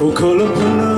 Okolapana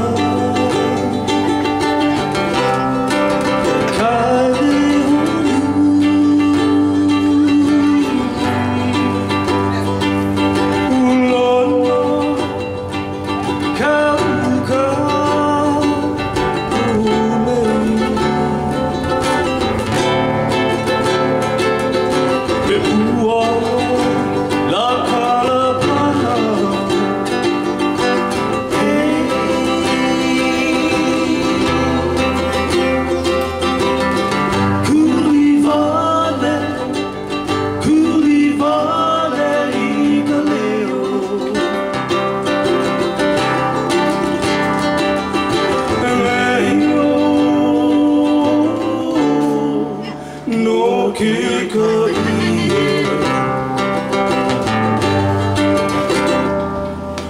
kikoia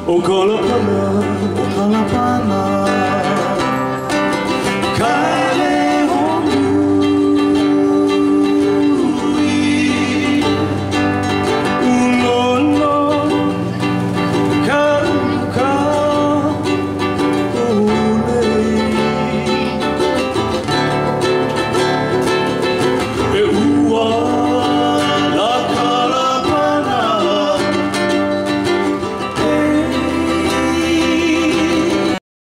Okolapana Kalapana